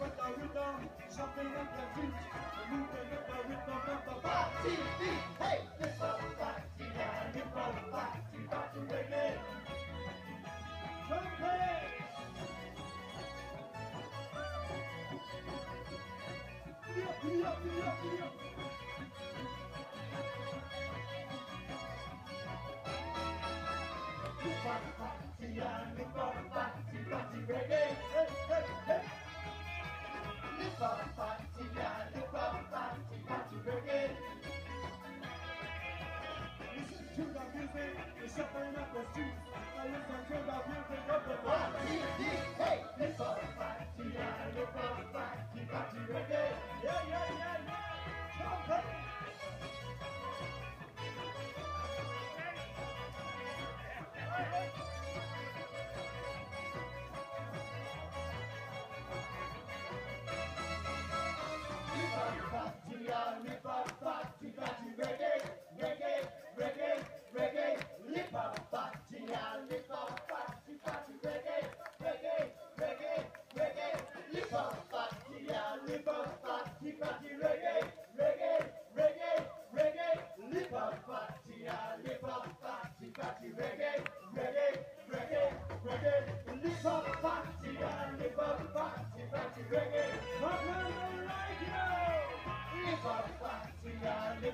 with the rhythm, shuffling up the feet. Moving with the rhythm of the party beat. Hey, live up, party, live up, party, party reggae. Trumpet! Giddy up, giddy up, giddy up, giddy up. Live up, party, live up, party, party reggae. Hey, hey, hey. Listen to up the streets. Live up, party, live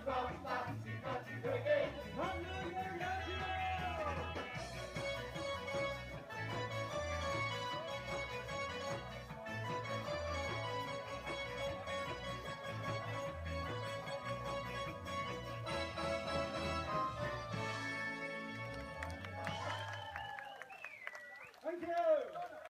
up, party.